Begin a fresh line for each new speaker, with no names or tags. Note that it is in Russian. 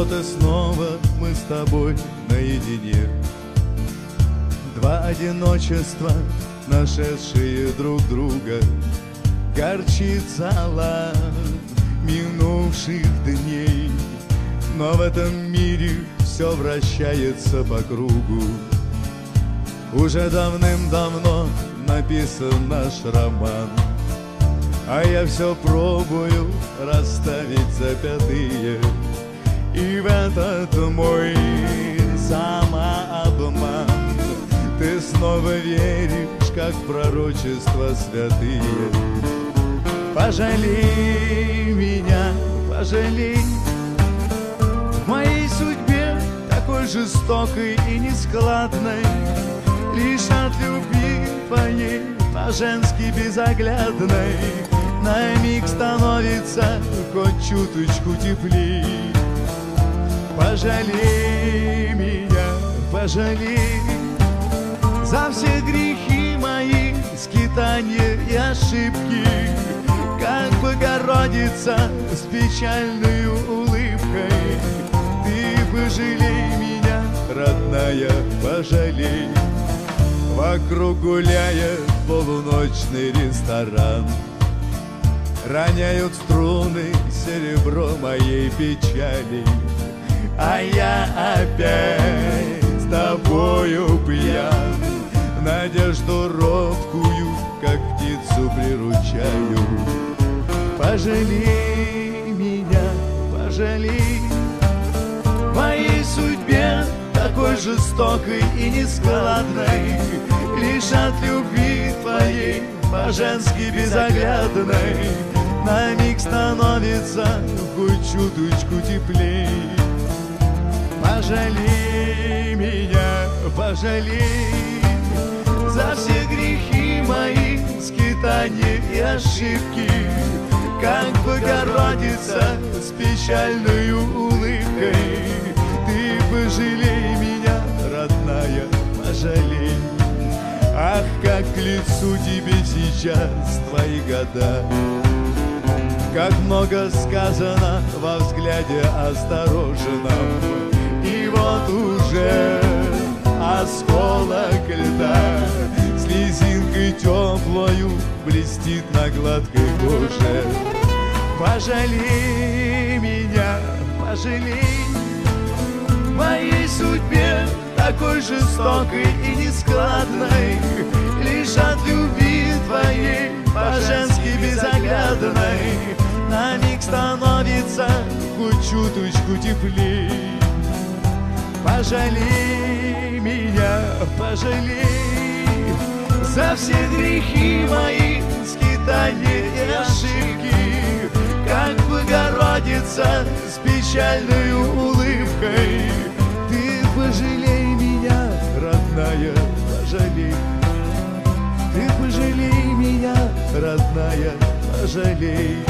вот и снова мы с тобой наедине. Два одиночества, нашедшие друг друга Горчит зала минувших дней. Но в этом мире все вращается по кругу. Уже давным-давно написан наш роман. А я все пробую расставить запятые И в этот мой самообман Ты снова веришь, как в пророчества святые. Пожалей меня, пожалей В моей судьбе такой жестокой и нескладной Лишь от любви твоей по-женски безоглядной. На миг становится хоть чуточку теплей Пожалей меня, пожалей За все грехи мои, скитания и ошибки. Как Богородица с печальной улыбкой. Ты пожалей меня, родная, пожалей. Вокруг гуляет полуночный ресторан. Роняют струны серебро моей печали А я опять с тобою пьян Надежду робкую, как птицу приручаю. Пожалей меня, пожалей моей судьбе такой жестокой и нескладной Лишь от любви твоей по-женски безоглядной. На миг становится хоть чуточку теплей Пожалей меня, пожалей За все грехи мои, скитания и ошибки. Как Богородица с печальной улыбкой. Ты пожалей меня, родная, пожалей. Ах, как к лицу тебе сейчас твои года. Как много сказано во взгляде осторожном И вот уже осколок льда Слезинкой теплою блестит на гладкой коже. Пожалей меня, пожалей. Моей судьбе такой жестокой и нескладной Лишь от любви твоей по-женски безоглядной. На миг становится хоть чуточку теплей Пожалей меня, пожалей За все грехи мои, скитания и ошибки. Как Богородица с печальной улыбкой. Ты пожалей меня, родная, пожалей. Ты пожалей меня, родная, пожалей